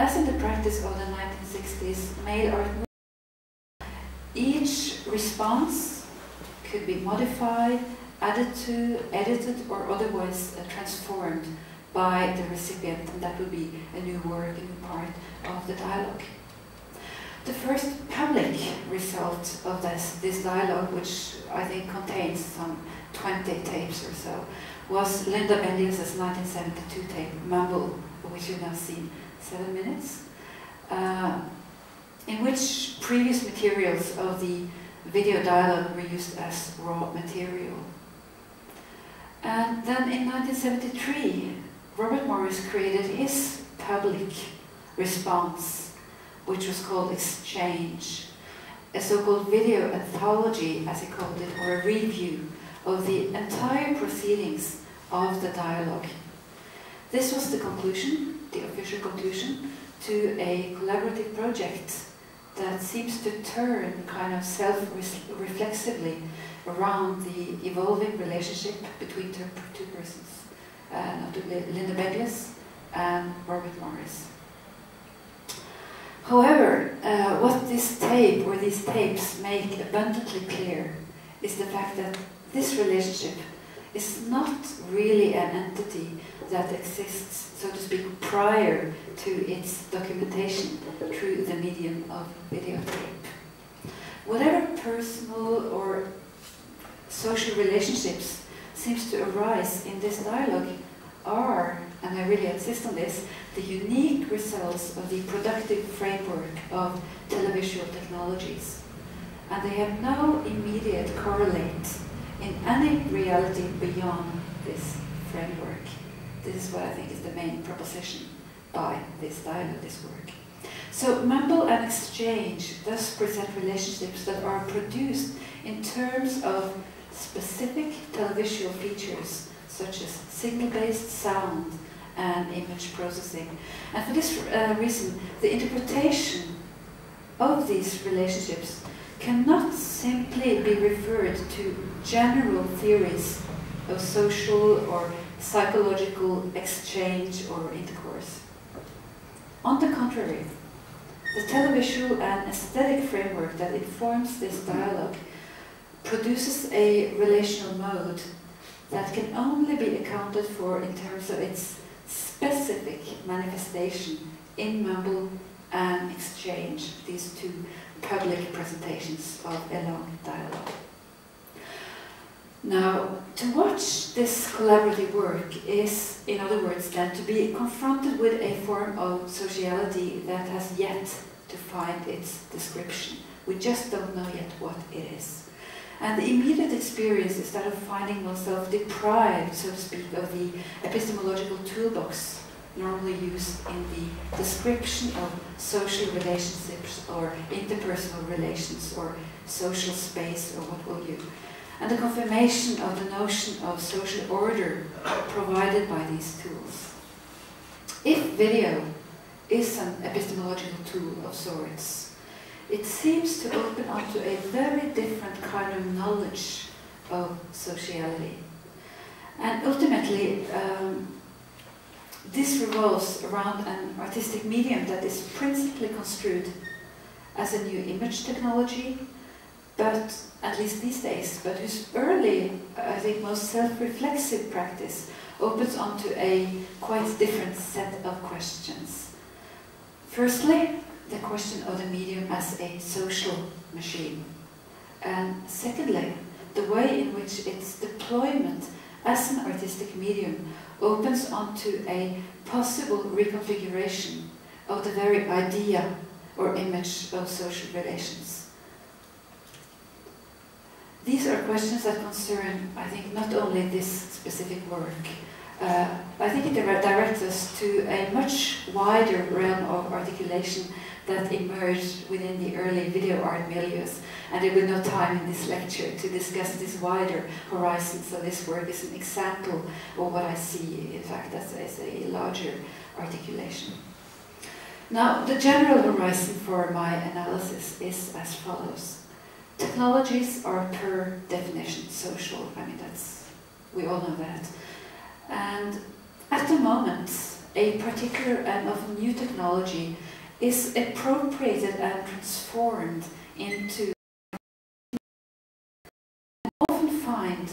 as in the practice of the 1960s mail art each response could be modified, added to, edited, or otherwise uh, transformed by the recipient, and that would be a new work, a new part of the dialogue. The first public result of this, this dialogue, which I think contains some 20 tapes or so, was Linda Benglis' 1972 tape, Mumble, which you've now seen seven minutes, uh, in which previous materials of the video dialogue were used as raw material. And then in 1973, Robert Morris created his public response, which was called Exchange, a so-called video anthology, as he called it, or a review of the entire proceedings of the dialogue. This was the conclusion, the official conclusion, to a collaborative project that seems to turn kind of self-reflexively around the evolving relationship between two, persons, uh, Linda Benglis and Robert Morris. However, uh, what this tape or these tapes make abundantly clear is the fact that this relationship is not really an entity that exists, so to speak, prior to its documentation through the medium of videotape. Whatever personal or social relationships seems to arise in this dialogue are, and I really insist on this, the unique results of the productive framework of televisual technologies. And they have no immediate correlate in any reality beyond this framework. This is what I think is the main proposition by this dialogue, this work. So mumble and exchange thus present relationships that are produced in terms of specific televisual features such as signal-based sound and image processing. And for this uh, reason, the interpretation of these relationships cannot simply be referred to general theories of social or psychological exchange or intercourse. On the contrary, the televisual and aesthetic framework that informs this dialogue produces a relational mode that can only be accounted for in terms of its specific manifestation in mumble and exchange, these two public presentations of a long dialogue. Now, to watch this collaborative work is, in other words, then to be confronted with a form of sociality that has yet to find its description. We just don't know yet what it is. And the immediate experience is that of finding oneself deprived, so to speak, of the epistemological toolbox normally used in the description of social relationships or interpersonal relations or social space or what will you. And the confirmation of the notion of social order provided by these tools. If video is an epistemological tool of sorts, it seems to open up to a very different kind of knowledge of sociality. And ultimately, um, this revolves around an artistic medium that is principally construed as a new image technology, but at least these days, but whose early, I think most self-reflexive practice opens onto a quite different set of questions. Firstly, the question of the medium as a social machine. And secondly, the way in which its deployment as an artistic medium opens onto a possible reconfiguration of the very idea or image of social relations. These are questions that concern, I think, not only this specific work. Uh, I think it directs us to a much wider realm of articulation that emerged within the early video art milieus. And there will no time in this lecture to discuss this wider horizon, so this work is an example of what I see, in fact, as, as a larger articulation. Now, the general horizon for my analysis is as follows. Technologies are per definition social. I mean, that's, we all know that. And at the moment, a particular um, and often new technology is appropriated and transformed into I often find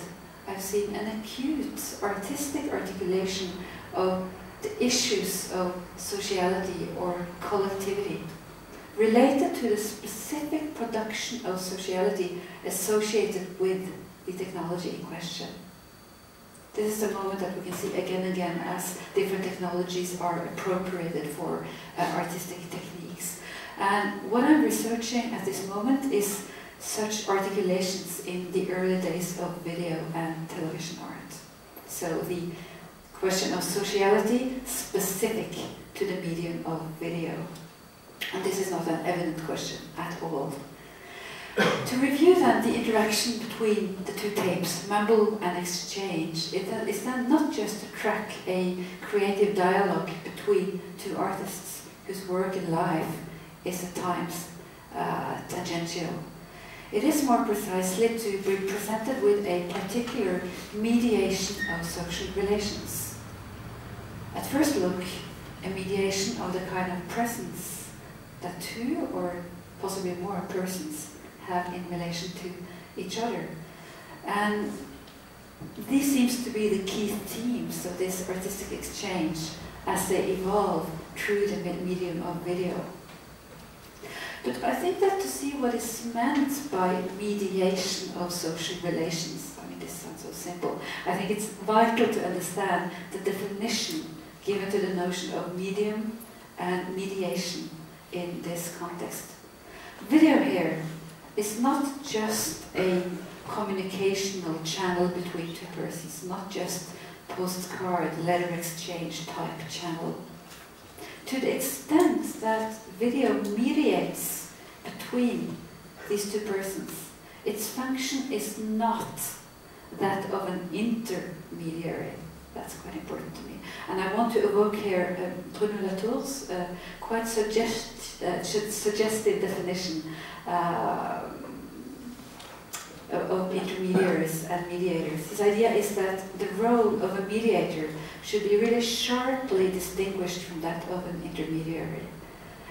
I've seen an acute artistic articulation of the issues of sociality or collectivity related to the specific production of sociality associated with the technology in question. This is a moment that we can see again and again as different technologies are appropriated for uh, artistic techniques. And what I'm researching at this moment is such articulations in the early days of video and television art. So the question of sociality specific to the medium of video. And this is not an evident question at all. To review then the interaction between the two tapes, Mumble and Exchange, it is then not just to track a creative dialogue between two artists whose work in life is at times uh, tangential. It is more precisely to be presented with a particular mediation of social relations. At first look, a mediation of the kind of presence that two or possibly more persons have in relation to each other. And these seems to be the key themes of this artistic exchange as they evolve through the medium of video. But I think that to see what is meant by mediation of social relations, I mean this sounds so simple, I think it's vital to understand the definition given to the notion of medium and mediation in this context. Video here is not just a communicational channel between two persons, not just postcard, letter exchange type channel. To the extent that video mediates between these two persons, its function is not that of an intermediary. That's quite important to me. And I want to evoke here um, Bruno Latour's uh, quite suggest, uh, suggestive definition uh, of intermediaries and mediators. His idea is that the role of a mediator should be really sharply distinguished from that of an intermediary.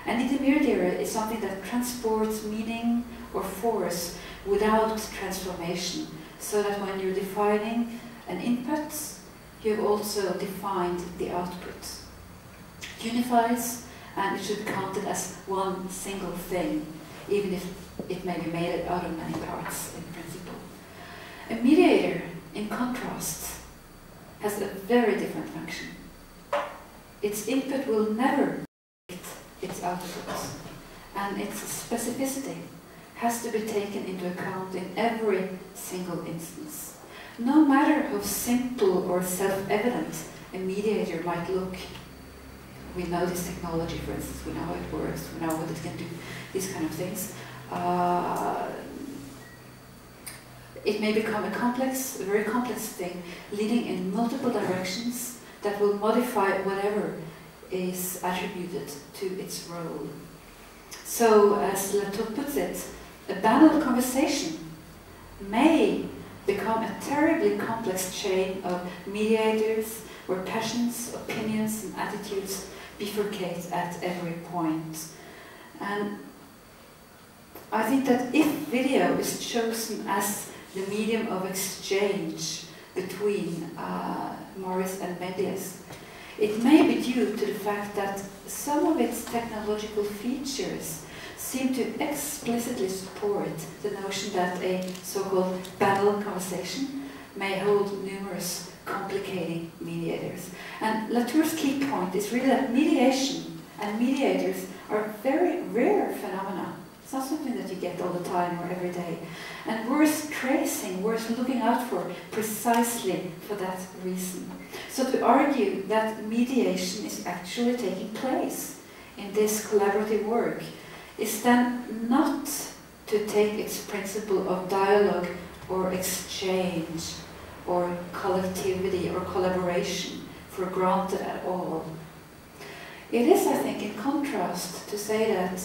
An intermediary is something that transports meaning or force without transformation, so that when you're defining an input, you've also defined the output. Unifies and it should be counted as one single thing, even if it may be made out of many parts in principle. A mediator, in contrast, has a very different function. Its input will never its output, and its specificity has to be taken into account in every single instance. No matter how simple or self-evident a mediator might look, we know this technology, for instance, we know how it works, we know what it can do, these kind of things. Uh, it may become a complex, a very complex thing, leading in multiple directions that will modify whatever is attributed to its role. So, as Latour puts it, a banal conversation may become a terribly complex chain of mediators where passions, opinions, and attitudes bifurcate at every point. And I think that if video is chosen as the medium of exchange between uh, Morris and Benglis, it may be due to the fact that some of its technological features seem to explicitly support the notion that a so-called banal conversation may hold numerous complicating mediators. And Latour's key point is really that mediation and mediators are very rare phenomena it's not something that you get all the time or every day. And worth tracing, worth looking out for precisely for that reason. So to argue that mediation is actually taking place in this collaborative work is then not to take its principle of dialogue or exchange or collectivity or collaboration for granted at all. It is, I think, in contrast to say that